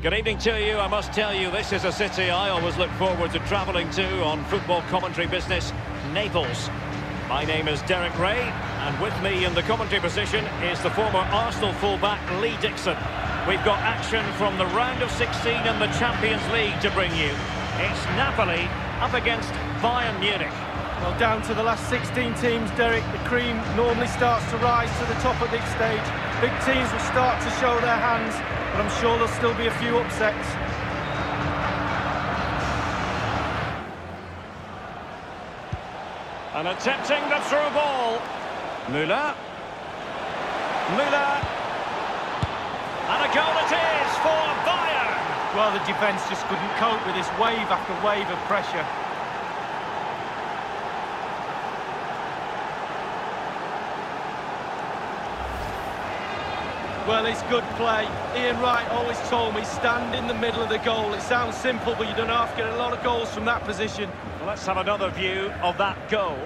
Good evening to you. I must tell you, this is a city I always look forward to travelling to on football commentary business, Naples. My name is Derek Ray, and with me in the commentary position is the former Arsenal fullback Lee Dixon. We've got action from the round of 16 in the Champions League to bring you. It's Napoli up against Bayern Munich. Well, down to the last 16 teams, Derek, the cream normally starts to rise to the top of this stage. Big teams will start to show their hands, but I'm sure there'll still be a few upsets. And attempting the through ball. Müller. Müller. And a goal it is for Bayern. Well, the defence just couldn't cope with this wave after wave of pressure. Well, it's good play. Ian Wright always told me, stand in the middle of the goal. It sounds simple, but you don't have to get a lot of goals from that position. Well, let's have another view of that goal.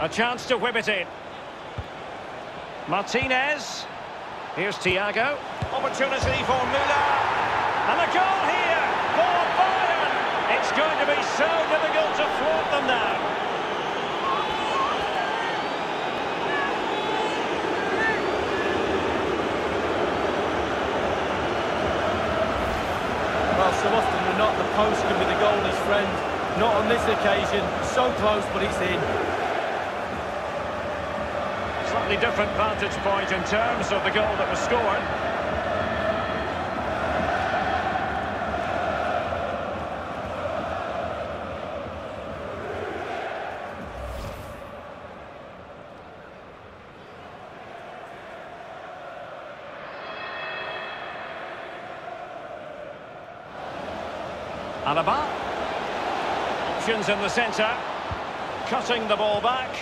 A chance to whip it in. Martinez. Here's Thiago. Opportunity for Müller. And a goal here for Bayern. It's going to be so difficult to thwart them now. Well, so often than not, the post can be the goalie's friend. Not on this occasion. So close, but it's in. Slightly different vantage point in terms of the goal that was scored. Alaba. Options in the centre. Cutting the ball back.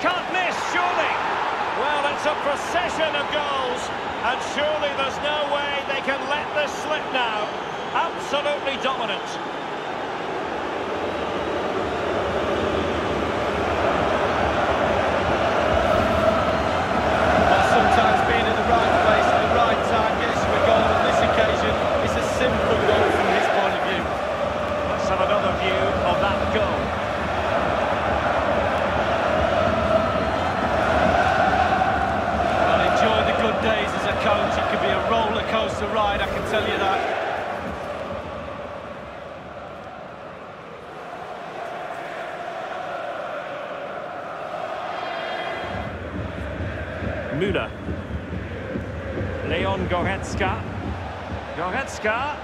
Can't miss, surely. Procession of goals, and surely there's no way they can let this slip now. Absolutely dominant. Well, sometimes being in the right place at the right time gets you a goal. On this occasion, it's a simple goal from his point of view. Let's have another view of that goal. Well, enjoy the good days as a coach. It can be a coaster ride, I can tell you that. Müller. Leon Goretzka. Goretzka.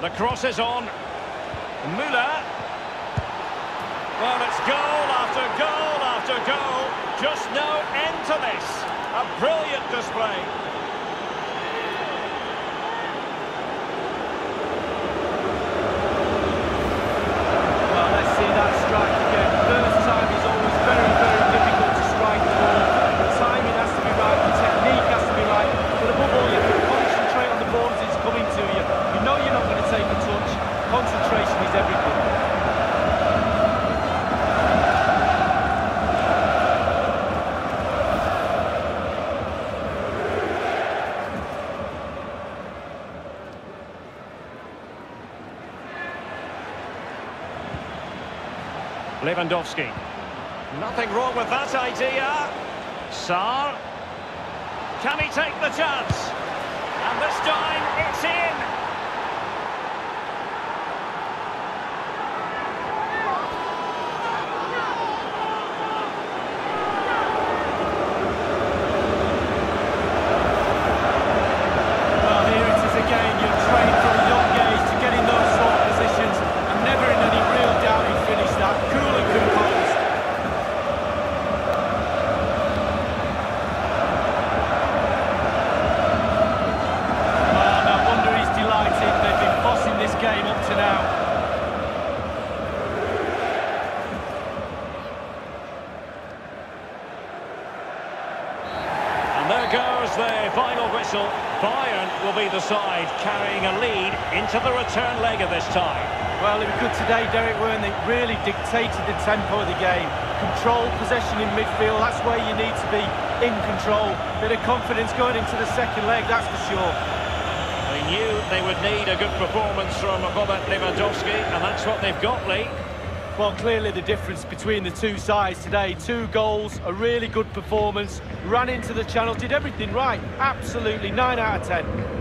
The cross is on. Müller. Well, it's goal after goal after goal. Just no end to this. A brilliant display. Well, let's see that strike again. First time is always very, very difficult to strike the ball. The timing has to be right, the technique has to be right, but above all, you have to concentrate on the ball as it's coming to you. You know you're not going to take a touch. Concentration is everything. Lewandowski. Nothing wrong with that idea. Saar. Can he take the chance? And this time, it's in. Well, here it is again. You're trained from a young age to get in those sort of positions and never in any real doubt he finished that. Cool and composed. Well, no wonder he's delighted. There's the final whistle. Bayern will be the side carrying a lead into the return leg of this tie. Well, it was good today, Derek, weren't they? Really dictated the tempo of the game. Control, possession in midfield, that's where you need to be in control. Bit of confidence going into the second leg, that's for sure. They knew they would need a good performance from Robert Lewandowski, and that's what they've got, Lee. Well, clearly the difference between the two sides today. Two goals, a really good performance, ran into the channel, did everything right. Absolutely, 9 out of 10.